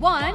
one,